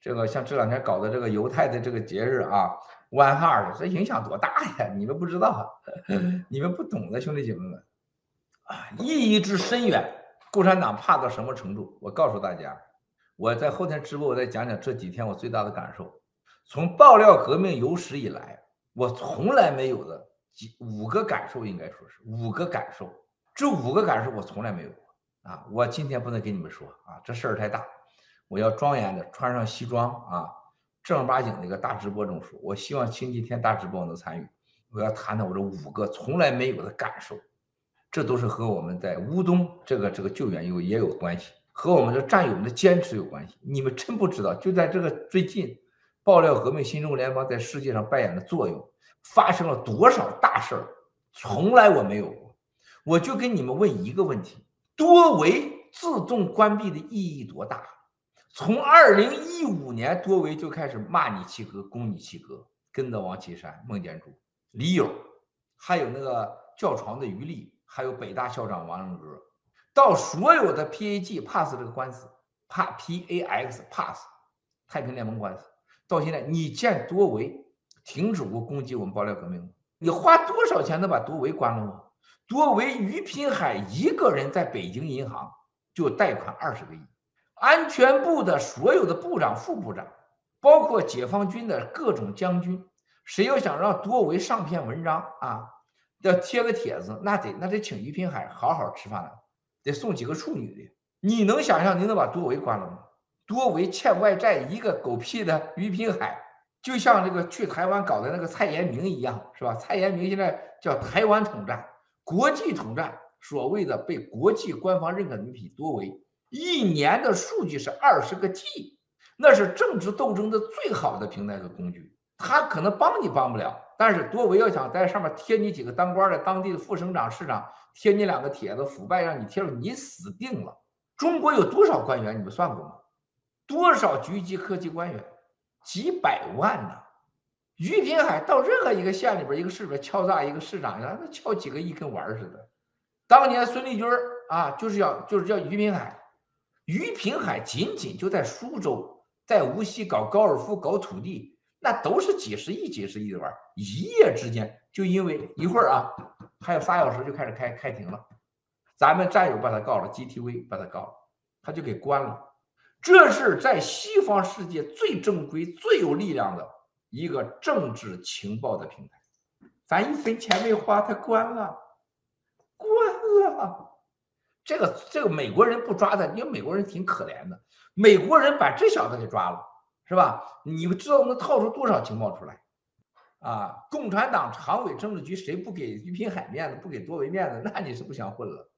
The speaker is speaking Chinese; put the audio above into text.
这个像这两天搞的这个犹太的这个节日啊，万哈的，这影响多大呀？你们不知道，你们不懂的，兄弟姐妹们啊，意义之深远。共产党怕到什么程度？我告诉大家，我在后天直播，我再讲讲这几天我最大的感受。从爆料革命有史以来，我从来没有的几五个感受，应该说是五个感受。这五个感受我从来没有过啊！我今天不能跟你们说啊，这事儿太大，我要庄严的穿上西装啊，正儿八经的一个大直播中说。我希望星期天大直播能参与，我要谈谈我这五个从来没有的感受。这都是和我们在乌东这个这个救援有也有关系，和我们的战友们的坚持有关系。你们真不知道，就在这个最近，爆料革命新中国联邦在世界上扮演的作用，发生了多少大事儿，从来我没有过。我就跟你们问一个问题：多维自动关闭的意义多大？从二零一五年，多维就开始骂你七哥，攻你七哥，跟着王岐山、孟建柱、李友，还有那个叫床的余力。还有北大校长王仁阁，到所有的 PAG pass 这个官司，pass PAX pass 太平联盟官司，到现在你见多维停止过攻击我们爆料革命吗？你花多少钱能把多维关了吗？多维于平海一个人在北京银行就贷款二十个亿，安全部的所有的部长、副部长，包括解放军的各种将军，谁要想让多维上篇文章啊？要贴个帖子，那得那得请于平海好好吃饭了，得送几个处女的。你能想象你能把多维关了吗？多维欠外债一个狗屁的于平海，就像这个去台湾搞的那个蔡延明一样，是吧？蔡延明现在叫台湾统战、国际统战，所谓的被国际官方认可的一批多维，一年的数据是二十个 T，那是政治斗争的最好的平台和工具。他可能帮你帮不了。但是多维要想在上面贴你几个当官的、当地的副省长、市长，贴你两个帖子，腐败让你贴了，你死定了。中国有多少官员？你们算过吗？多少局级科级官员？几百万呢？于平海到任何一个县里边、一个市里边敲诈一个市长，那敲几个亿跟玩似的。当年孙立军啊，就是要就是叫于平海，于平海仅仅就在苏州、在无锡搞高尔夫、搞土地。那都是几十亿、几十亿的玩一夜之间就因为一会儿啊，还有仨小时就开始开开庭了，咱们战友把他告了，GTV 把他告了，他就给关了。这是在西方世界最正规、最有力量的一个政治情报的平台，咱一分钱没花，他关了，关了。这个这个美国人不抓他，因为美国人挺可怜的，美国人把这小子给抓了。是吧？你们知道能套出多少情报出来？啊，共产党常委政治局谁不给于平海面子，不给多维面子，那你是不想混了。